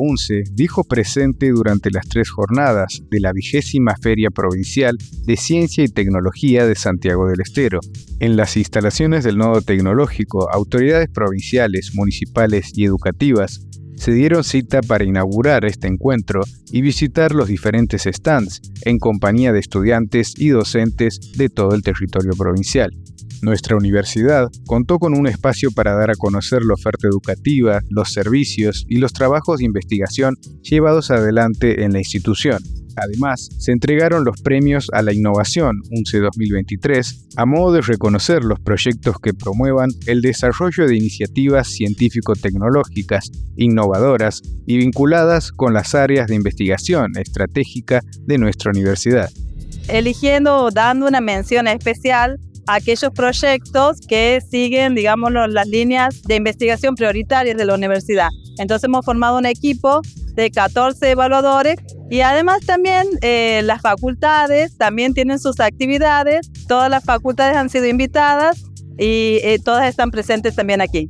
UNCE dijo presente durante las tres jornadas de la vigésima Feria Provincial de Ciencia y Tecnología de Santiago del Estero. En las instalaciones del Nodo Tecnológico, autoridades provinciales, municipales y educativas se dieron cita para inaugurar este encuentro y visitar los diferentes stands en compañía de estudiantes y docentes de todo el territorio provincial. Nuestra universidad contó con un espacio para dar a conocer la oferta educativa, los servicios y los trabajos de investigación llevados adelante en la institución. Además, se entregaron los premios a la innovación UNCE 2023 a modo de reconocer los proyectos que promuevan el desarrollo de iniciativas científico-tecnológicas, innovadoras y vinculadas con las áreas de investigación estratégica de nuestra universidad. Eligiendo, dando una mención especial aquellos proyectos que siguen, digamos, las líneas de investigación prioritarias de la universidad. Entonces hemos formado un equipo de 14 evaluadores y además también eh, las facultades también tienen sus actividades, todas las facultades han sido invitadas y eh, todas están presentes también aquí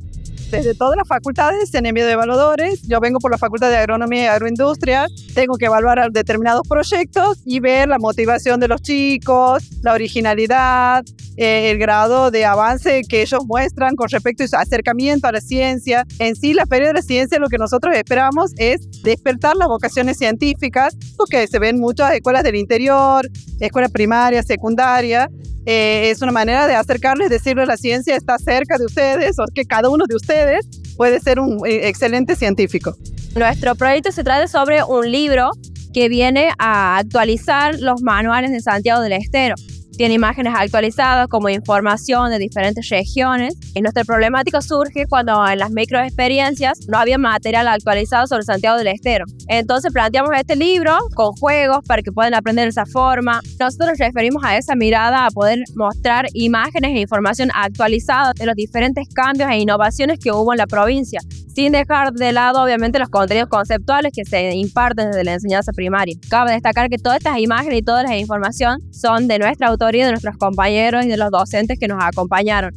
desde todas las facultades se han enviado evaluadores. Yo vengo por la Facultad de Agronomía y Agroindustria. Tengo que evaluar determinados proyectos y ver la motivación de los chicos, la originalidad, eh, el grado de avance que ellos muestran con respecto a su acercamiento a la ciencia. En sí, la Feria de la Ciencia lo que nosotros esperamos es despertar las vocaciones científicas, porque se ven muchas escuelas del interior, escuelas primarias, secundarias, eh, es una manera de acercarles, decirles la ciencia está cerca de ustedes o que cada uno de ustedes puede ser un eh, excelente científico. Nuestro proyecto se trata sobre un libro que viene a actualizar los manuales de Santiago del Estero tiene imágenes actualizadas como información de diferentes regiones. Y nuestra problemática surge cuando en las microexperiencias no había material actualizado sobre Santiago del Estero. Entonces planteamos este libro con juegos para que puedan aprender de esa forma. Nosotros referimos a esa mirada a poder mostrar imágenes e información actualizada de los diferentes cambios e innovaciones que hubo en la provincia, sin dejar de lado obviamente los contenidos conceptuales que se imparten desde la enseñanza primaria. Cabe destacar que todas estas imágenes y toda la información son de nuestra autoridad de nuestros compañeros y de los docentes que nos acompañaron.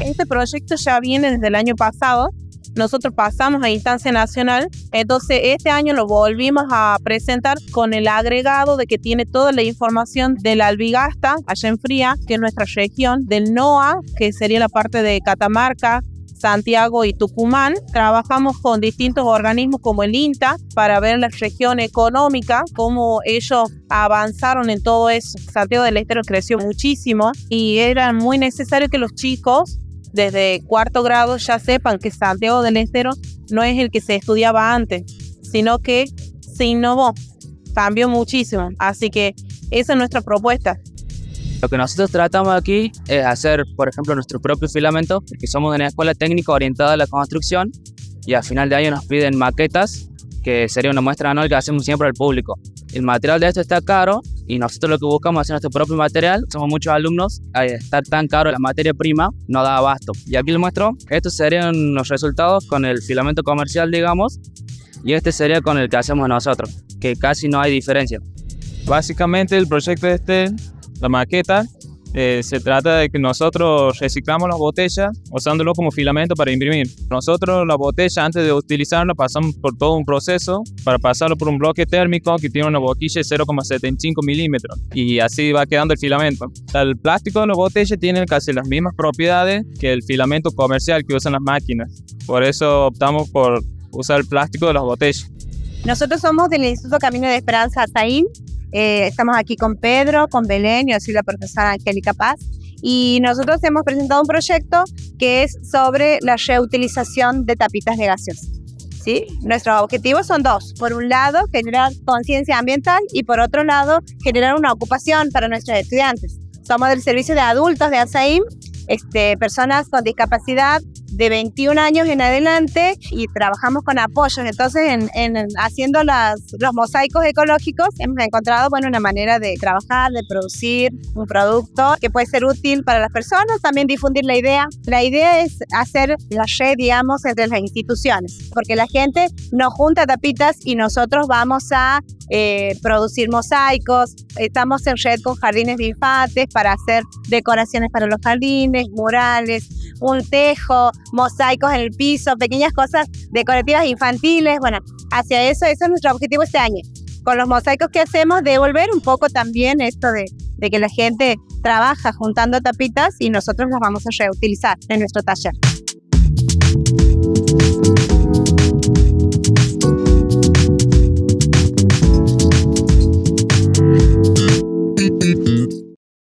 Este proyecto ya viene desde el año pasado. Nosotros pasamos a instancia nacional, entonces este año lo volvimos a presentar con el agregado de que tiene toda la información de la Albigasta, allá en Fría, que es nuestra región, del NOA, que sería la parte de Catamarca, Santiago y Tucumán. Trabajamos con distintos organismos como el INTA para ver la región económica, cómo ellos avanzaron en todo eso. Santiago del Estero creció muchísimo y era muy necesario que los chicos desde cuarto grado ya sepan que Santiago del Estero no es el que se estudiaba antes, sino que se innovó, cambió muchísimo. Así que esa es nuestra propuesta. Lo que nosotros tratamos aquí es hacer, por ejemplo, nuestro propio filamento, porque somos una escuela técnica orientada a la construcción y al final de año nos piden maquetas, que sería una muestra anual que hacemos siempre al público. El material de esto está caro y nosotros lo que buscamos es hacer nuestro propio material. Somos muchos alumnos, al estar tan caro la materia prima no da abasto. Y aquí les muestro, estos serían los resultados con el filamento comercial, digamos, y este sería con el que hacemos nosotros, que casi no hay diferencia. Básicamente el proyecto este la maqueta, eh, se trata de que nosotros reciclamos las botellas usándolo como filamento para imprimir. Nosotros la botella antes de utilizarla pasamos por todo un proceso para pasarlo por un bloque térmico que tiene una boquilla de 0,75 milímetros y así va quedando el filamento. El plástico de la botella tiene casi las mismas propiedades que el filamento comercial que usan las máquinas. Por eso optamos por usar el plástico de las botellas. Nosotros somos del Instituto Camino de Esperanza Taín eh, estamos aquí con Pedro, con Belén y así la profesora Angélica Paz. Y nosotros hemos presentado un proyecto que es sobre la reutilización de tapitas de gaseosa. ¿Sí? Nuestros objetivos son dos. Por un lado, generar conciencia ambiental y por otro lado, generar una ocupación para nuestros estudiantes. Somos del servicio de adultos de ASAIM, este, personas con discapacidad de 21 años en adelante y trabajamos con apoyos. Entonces, en, haciendo las, los mosaicos ecológicos, hemos encontrado bueno, una manera de trabajar, de producir un producto que puede ser útil para las personas, también difundir la idea. La idea es hacer la red, digamos, entre las instituciones, porque la gente nos junta tapitas y nosotros vamos a eh, producir mosaicos. Estamos en red con jardines de para hacer decoraciones para los jardines, murales, un tejo, mosaicos en el piso, pequeñas cosas decorativas infantiles. Bueno, hacia eso, eso es nuestro objetivo este año. Con los mosaicos que hacemos, devolver un poco también esto de, de que la gente trabaja juntando tapitas y nosotros las vamos a reutilizar en nuestro taller.